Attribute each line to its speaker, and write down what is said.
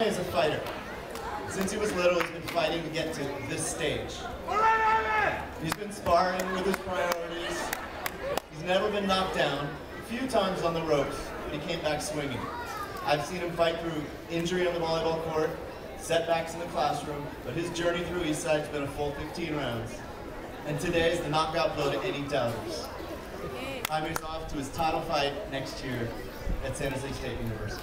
Speaker 1: is a fighter. Since he was little, he's been fighting to get to this stage. He's been sparring with his priorities. He's never been knocked down. A few times on the ropes, but he came back swinging. I've seen him fight through injury on the volleyball court, setbacks in the classroom, but his journey through Eastside's been a full 15 rounds. And today is the knockout blow to Eddie doubters. Jaime's off to his title fight next year at San Jose State University.